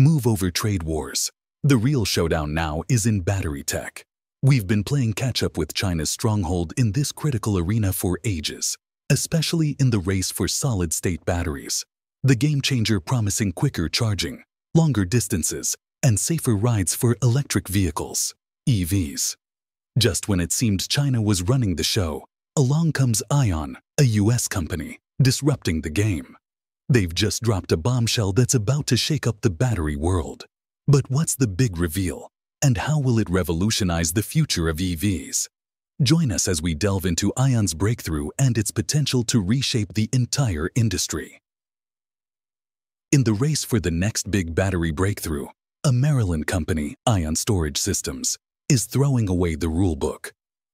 Move over trade wars. The real showdown now is in battery tech. We've been playing catch up with China's stronghold in this critical arena for ages, especially in the race for solid state batteries. The game changer promising quicker charging, longer distances, and safer rides for electric vehicles, EVs. Just when it seemed China was running the show, along comes ION, a US company, disrupting the game. They've just dropped a bombshell that's about to shake up the battery world. But what's the big reveal? And how will it revolutionize the future of EVs? Join us as we delve into ION's breakthrough and its potential to reshape the entire industry. In the race for the next big battery breakthrough, a Maryland company, Ion Storage Systems, is throwing away the rulebook.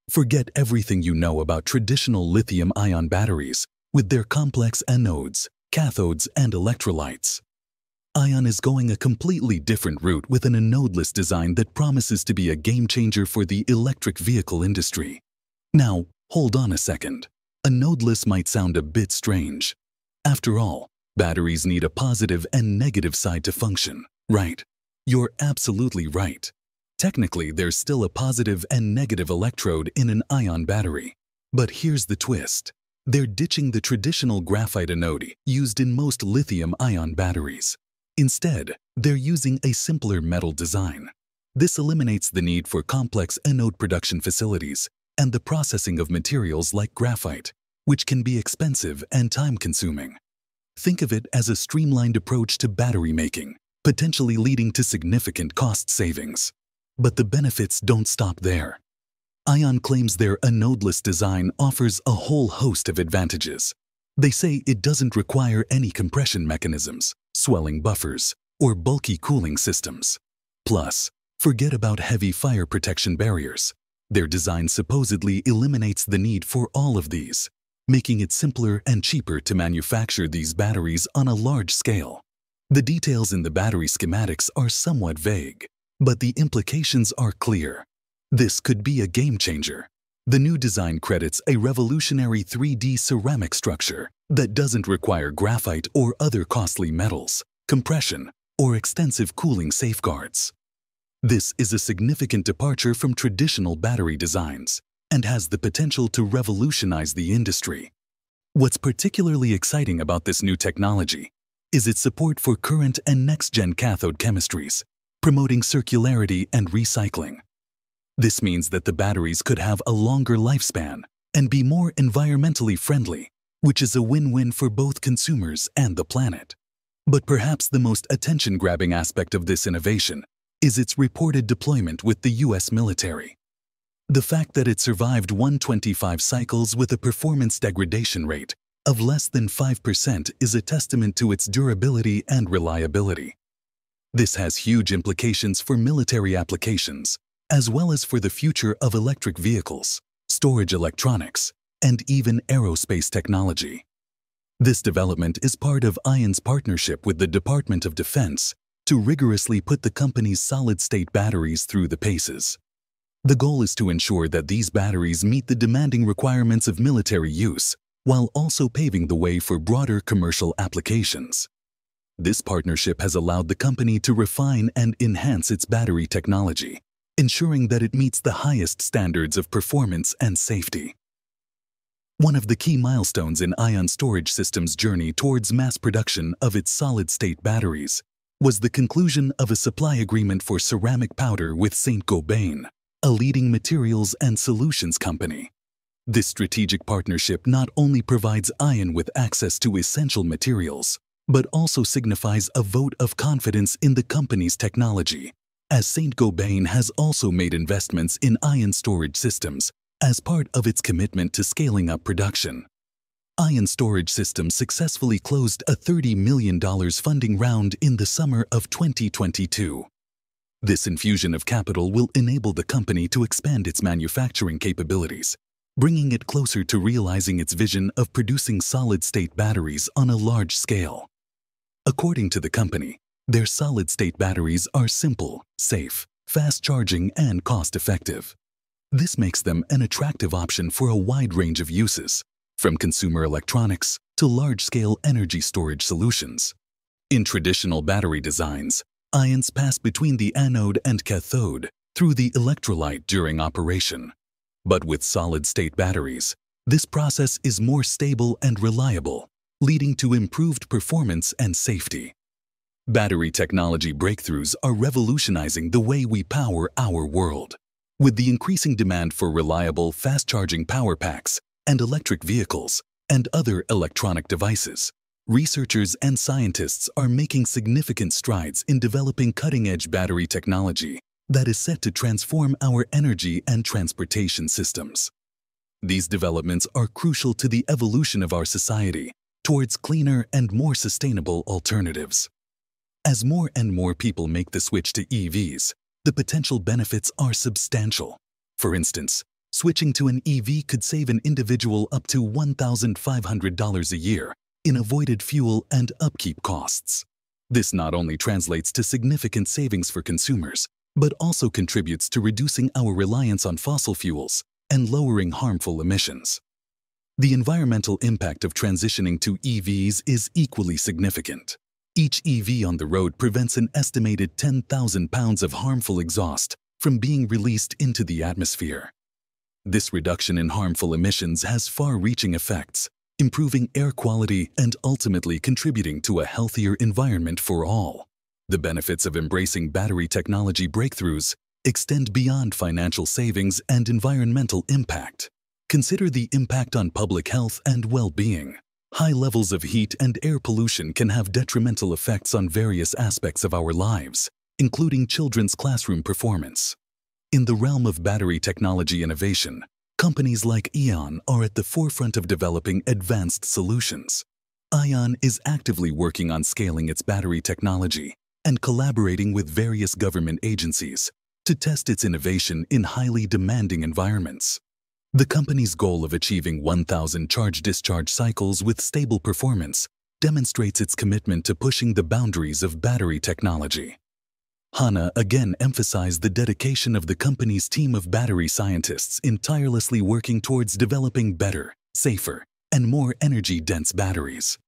Forget everything you know about traditional lithium-ion batteries with their complex anodes, cathodes, and electrolytes. Ion is going a completely different route with an anodeless design that promises to be a game changer for the electric vehicle industry. Now, hold on a second. Anodeless might sound a bit strange. After all, batteries need a positive and negative side to function, right? You're absolutely right. Technically, there's still a positive and negative electrode in an ion battery. But here's the twist. They're ditching the traditional graphite anode used in most lithium-ion batteries. Instead, they're using a simpler metal design. This eliminates the need for complex anode production facilities and the processing of materials like graphite, which can be expensive and time-consuming. Think of it as a streamlined approach to battery making, potentially leading to significant cost savings. But the benefits don't stop there. Ion claims their anodeless design offers a whole host of advantages. They say it doesn't require any compression mechanisms, swelling buffers, or bulky cooling systems. Plus, forget about heavy fire protection barriers. Their design supposedly eliminates the need for all of these, making it simpler and cheaper to manufacture these batteries on a large scale. The details in the battery schematics are somewhat vague, but the implications are clear. This could be a game changer. The new design credits a revolutionary 3D ceramic structure that doesn't require graphite or other costly metals, compression, or extensive cooling safeguards. This is a significant departure from traditional battery designs and has the potential to revolutionize the industry. What's particularly exciting about this new technology is its support for current and next-gen cathode chemistries, promoting circularity and recycling. This means that the batteries could have a longer lifespan and be more environmentally friendly, which is a win-win for both consumers and the planet. But perhaps the most attention-grabbing aspect of this innovation is its reported deployment with the US military. The fact that it survived 125 cycles with a performance degradation rate of less than 5% is a testament to its durability and reliability. This has huge implications for military applications, as well as for the future of electric vehicles, storage electronics, and even aerospace technology. This development is part of ION's partnership with the Department of Defense to rigorously put the company's solid-state batteries through the paces. The goal is to ensure that these batteries meet the demanding requirements of military use while also paving the way for broader commercial applications. This partnership has allowed the company to refine and enhance its battery technology ensuring that it meets the highest standards of performance and safety. One of the key milestones in Ion Storage Systems' journey towards mass production of its solid-state batteries was the conclusion of a supply agreement for ceramic powder with Saint-Gobain, a leading materials and solutions company. This strategic partnership not only provides Ion with access to essential materials, but also signifies a vote of confidence in the company's technology as Saint-Gobain has also made investments in ion storage systems as part of its commitment to scaling up production. Ion Storage Systems successfully closed a $30 million funding round in the summer of 2022. This infusion of capital will enable the company to expand its manufacturing capabilities, bringing it closer to realizing its vision of producing solid-state batteries on a large scale. According to the company, their solid-state batteries are simple, safe, fast-charging, and cost-effective. This makes them an attractive option for a wide range of uses, from consumer electronics to large-scale energy storage solutions. In traditional battery designs, Ions pass between the anode and cathode through the electrolyte during operation. But with solid-state batteries, this process is more stable and reliable, leading to improved performance and safety. Battery technology breakthroughs are revolutionizing the way we power our world. With the increasing demand for reliable, fast-charging power packs and electric vehicles and other electronic devices, researchers and scientists are making significant strides in developing cutting-edge battery technology that is set to transform our energy and transportation systems. These developments are crucial to the evolution of our society towards cleaner and more sustainable alternatives. As more and more people make the switch to EVs, the potential benefits are substantial. For instance, switching to an EV could save an individual up to $1,500 a year in avoided fuel and upkeep costs. This not only translates to significant savings for consumers, but also contributes to reducing our reliance on fossil fuels and lowering harmful emissions. The environmental impact of transitioning to EVs is equally significant. Each EV on the road prevents an estimated 10,000 pounds of harmful exhaust from being released into the atmosphere. This reduction in harmful emissions has far-reaching effects, improving air quality and ultimately contributing to a healthier environment for all. The benefits of embracing battery technology breakthroughs extend beyond financial savings and environmental impact. Consider the impact on public health and well-being. High levels of heat and air pollution can have detrimental effects on various aspects of our lives, including children's classroom performance. In the realm of battery technology innovation, companies like ION are at the forefront of developing advanced solutions. ION is actively working on scaling its battery technology and collaborating with various government agencies to test its innovation in highly demanding environments. The company's goal of achieving 1,000 charge-discharge cycles with stable performance demonstrates its commitment to pushing the boundaries of battery technology. Hanna again emphasized the dedication of the company's team of battery scientists in tirelessly working towards developing better, safer, and more energy-dense batteries.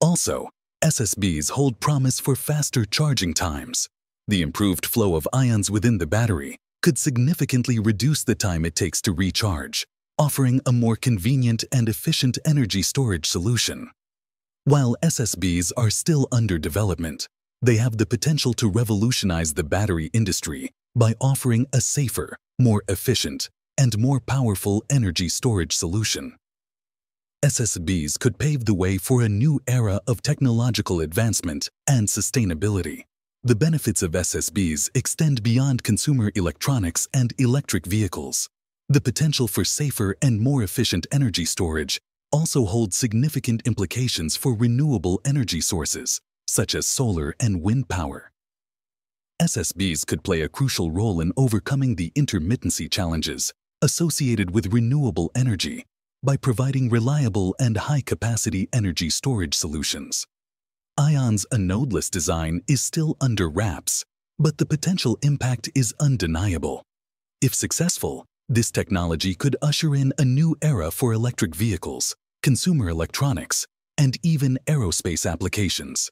Also, SSBs hold promise for faster charging times, the improved flow of ions within the battery could significantly reduce the time it takes to recharge, offering a more convenient and efficient energy storage solution. While SSBs are still under development, they have the potential to revolutionize the battery industry by offering a safer, more efficient, and more powerful energy storage solution. SSBs could pave the way for a new era of technological advancement and sustainability. The benefits of SSBs extend beyond consumer electronics and electric vehicles. The potential for safer and more efficient energy storage also holds significant implications for renewable energy sources, such as solar and wind power. SSBs could play a crucial role in overcoming the intermittency challenges associated with renewable energy by providing reliable and high-capacity energy storage solutions. ION's anodeless design is still under wraps, but the potential impact is undeniable. If successful, this technology could usher in a new era for electric vehicles, consumer electronics, and even aerospace applications.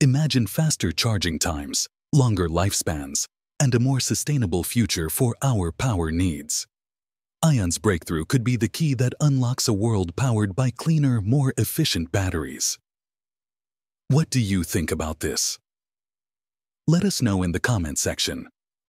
Imagine faster charging times, longer lifespans, and a more sustainable future for our power needs. ION's breakthrough could be the key that unlocks a world powered by cleaner, more efficient batteries. What do you think about this? Let us know in the comment section.